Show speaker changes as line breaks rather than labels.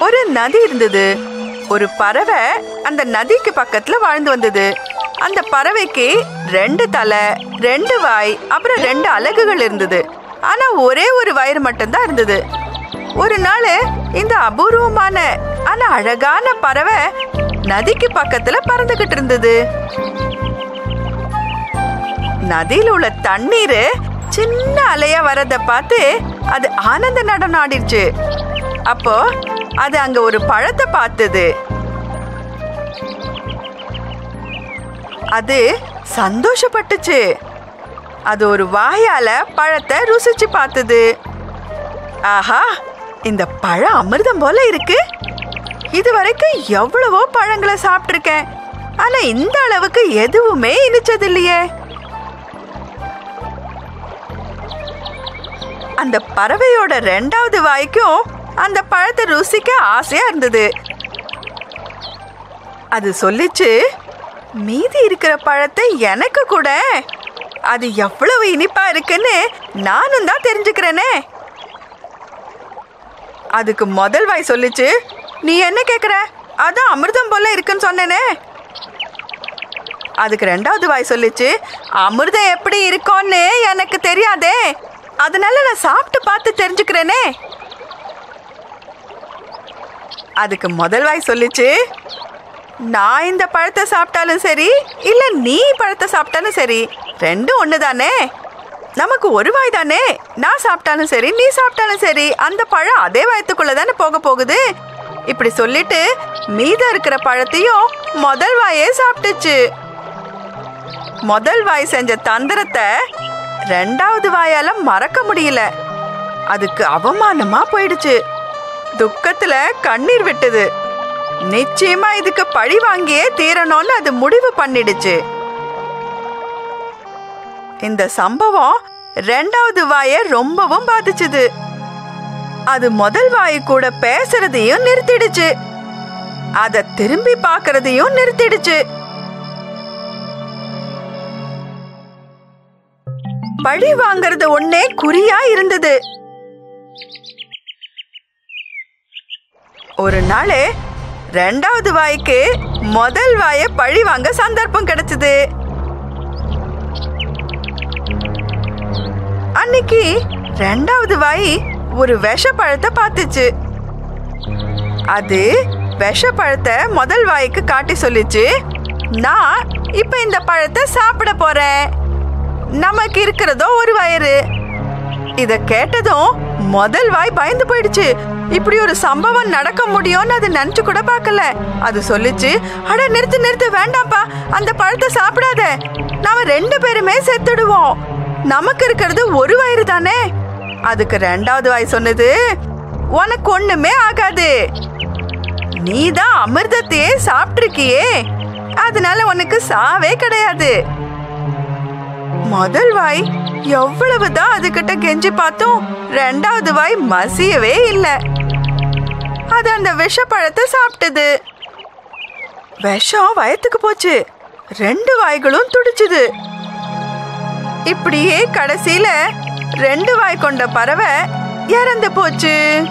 ஒரு நதி இருந்தது. ஒரு பறவை அந்த நதிக்கு பக்கத்துல வாழ்ந்து வந்தது. அந்த பறவைக்கு ரெண்டு தலை ரெண்டு வாய் அப்புறம் ரெண்டு அலகுகள் இருந்தது. ஆனா ஒரே ஒரு வயிறு மட்டும்தான் இருந்தது. ஒரு நாள் இந்த அபூர்வமான ஆனா அழகான பறவை நதிக்கு பக்கத்துல பறந்துகிட்டு இருந்தது. நதியில் உள்ள தண்ணீர் சின்ன அலையா வரத பார்த்து அது ஆனந்த நடனம் ஆடிடுச்சு அப்போ அது அங்க ஒரு பழத்தை பார்த்தது. அது சந்தோஷப்பட்டுச்சு. அது ஒரு வாயால பழத்தை ருசிச்சு பார்த்தது. ஆஹா இந்த பழம் அமிர்தம் போல இருக்கு. இது வரைக்கும் எவ்வளவோ பழங்களை சாப்பிட்ருக்கேன் ஆனா இந்த அளவுக்கு எதுவுமே இனிச்சது இல்லையே அந்த பறவையோட ரெண்டாவது வாய்க்கும் அந்த பழத்தை ருசிக்க ஆசையா இருந்தது. அது சொல்லிச்சு மீதி இருக்கிற பழத்தை எனக்கு கூட. அது எவ்வளவு இனிப்பா இருக்குன்னு நானும் தான் தெரிஞ்சுக்கிறேனே. அதுக்கு முதல் வாய் சொல்லிச்சு நீ என்ன கேக்குற? அதான் அமிர்தம் போல இருக்குன்னு சொன்னேனே. அதுக்கு ரெண்டாவது வாய் சொல்லிச்சு அமிர்தம் எப்படி இருக்கும்னு எனக்கு தெரியாதே. அதனால நான் சாப்பிட்டு பார்த்து தெரிஞ்சுக்கிறேனே. அதுக்கு முதல் வாய் சொல்லிச்சு நான் இந்த பழத்தை சாப்பிட்டாலும் சரி இல்ல நீ பழத்தை சாப்பிட்டாலும் சரி ரெண்டும் ஒன்று தானே நமக்கு ஒரு வாய் தானே நான் சாப்பிட்டாலும் சரி நீ சாப்பிட்டாலும் சரி அந்த பழம் அதே வயத்துக்குள்ள தானே போக போகுது? இப்படி சொல்லிட்டு மீதம் இருக்கிற பழத்தையும் முதல் வாயே சாப்பிட்டுச்சு. முதல் வாய் செஞ்ச தந்திரத்தை ரெண்டாவது வாயால மறக்க முடியல. அதுக்கு அவமானமா போயிடுச்சு. துக்கத்துல கண்ணீர் விட்டது. நிச்சயமா இதுக்கு பழி வாங்கியே தீரணும்னு அது முடிவு பண்ணிடுச்சு. இந்த சம்பவம் ரெண்டாவது வாய ரொம்பவும் பாதிச்சது. அது முதல் வாய் கூட பேசுறதையும் நிறுத்திடுச்சு. அதை திரும்பி பார்க்கறதையும் நிறுத்திடுச்சு. பழி வாங்கறது ஒன்னே குறியா இருந்தது. ஒரு நாள் ரெண்டாவது வாய்க்கு முதல் வாய பழி வாங்க சந்தர்ப்பம் கிடைச்சது. அன்னைக்கு ரெண்டாவது வாய் ஒரு விஷப்பழத்தை பார்த்துச்சு. அது விஷப்பழத்தை முதல் வாய்க்கு காட்டி சொல்லிச்சு நான் இப்ப இந்த பழத்தை சாப்பிட போறேன். நமக்கு இருக்கிறதோ ஒரு வயிறு. இத கேட்டதும் முதல் வாய் பயந்து போயிடுச்சு. இப்படி ஒரு சம்பவம் நடக்க முடியும்னு அது நினைச்சு கூட பார்க்கல. அது சொல்லிச்சு அட நிறுத்து நிறுத்து வேண்டாம்ப்பா. அந்த பழத்தை சாப்பிடாத. நாம ரெண்டு பேருமே செத்துடுவோம். நமக்கு இருக்கிறது ஒரு வயிறு தானே? அதுக்கு ரெண்டாவது வாய் சொன்னது உனக்கு ஒண்ணுமே ஆகாது. நீ தான் அமிர்தத்தையே சாப்பிட்டிருக்கியே. அதனால உனக்கு சாவே கிடையாது. முதல் வாய். எவ்வளவுதான் அதுகிட்ட கெஞ்சி பார்த்தோம் ரெண்டாவது வாய் மசியவே இல்லை. அது அந்த விஷப்பழத்தை சாப்பிட்டது. விஷம் வயத்துக்கு போச்சு. ரெண்டு வாய்களும் துடிச்சுது. இப்படியே கடைசியில ரெண்டு வாய் கொண்ட பறவை இறந்து போச்சு.